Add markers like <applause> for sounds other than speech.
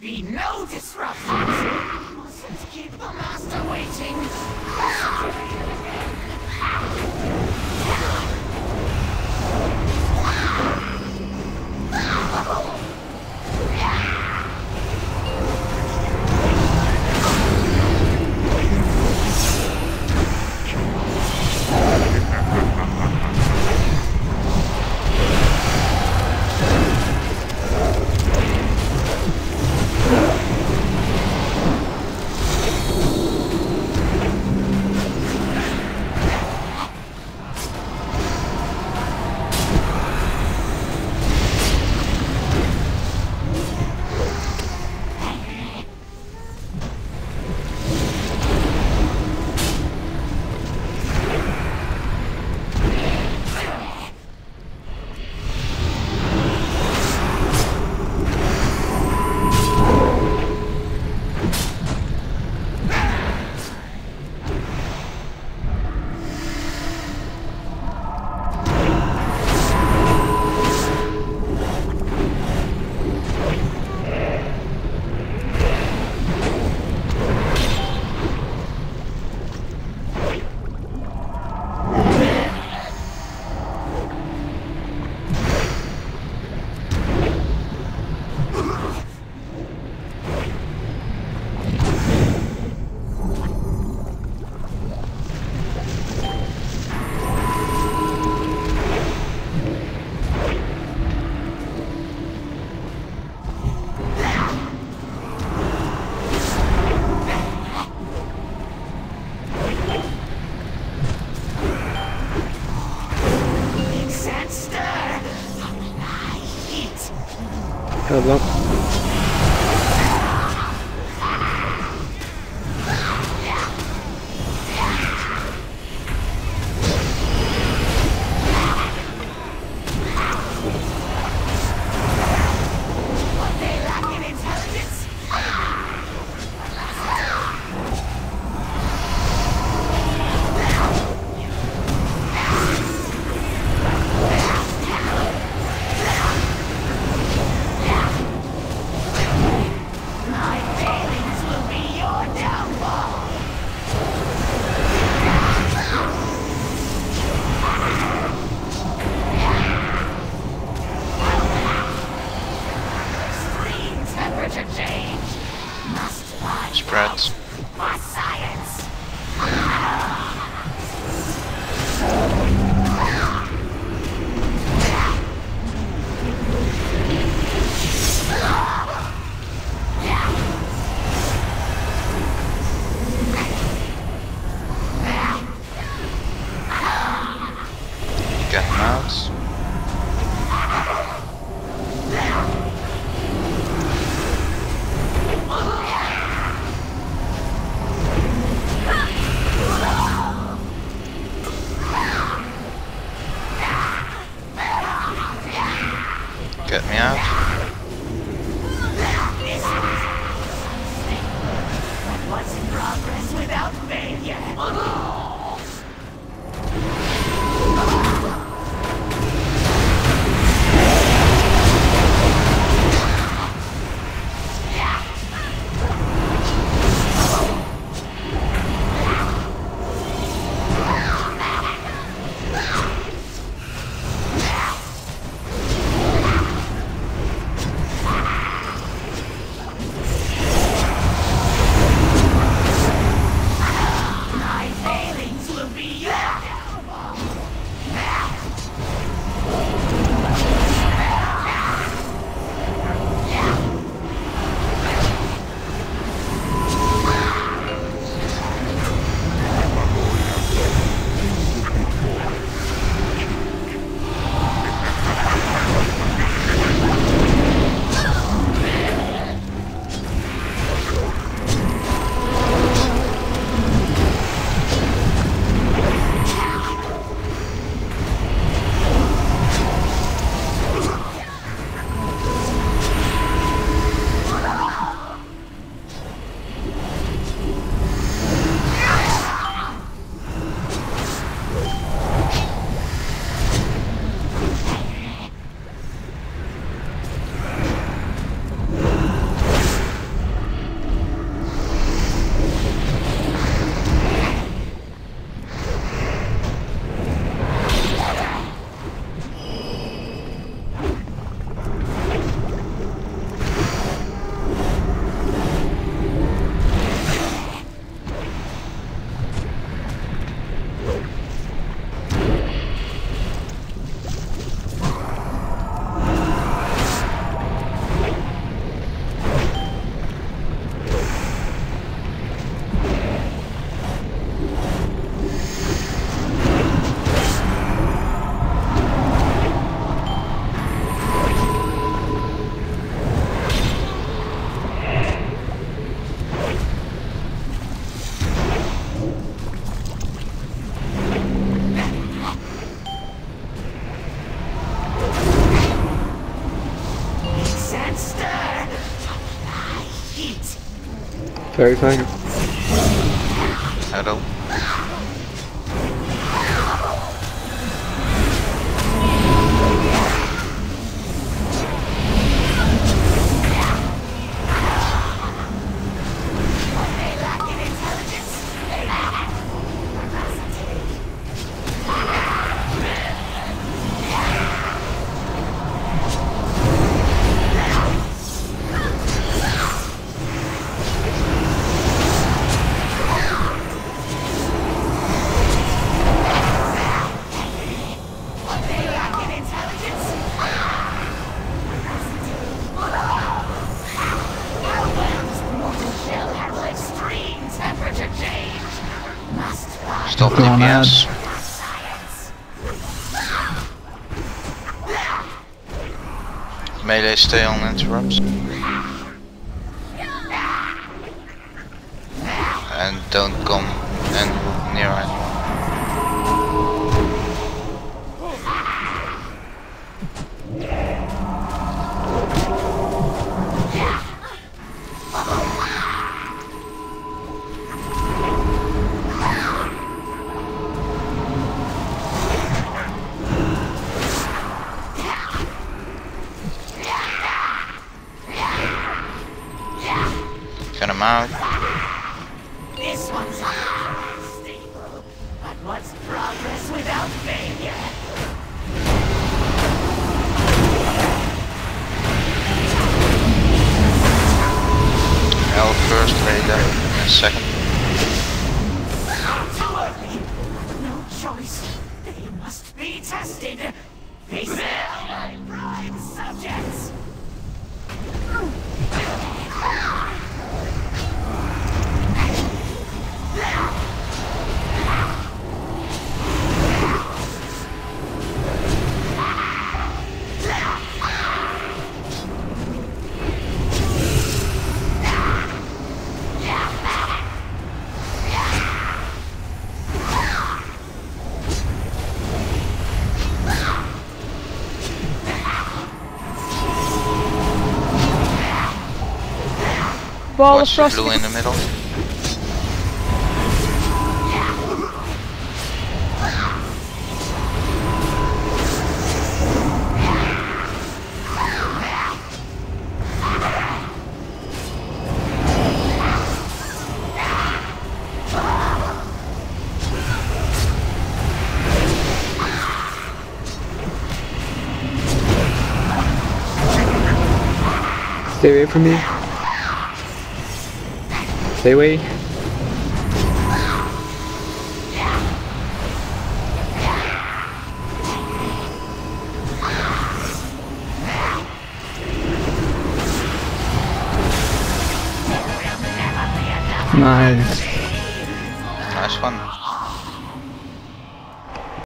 be no disruptions. Mustn't keep the master waiting. Mix <laughs> Very fine. Hello. Stop Go on, DPS. science. Melee stay on interrupts. And don't come and near. Out. This one's stable. But what's progress without failure? L first, later, and second. Too early. No choice. They must be tested. These are my prime subjects. Ball of Watch the frost. blue in the middle. Stay away from me. Stay away. Nice. Nice one.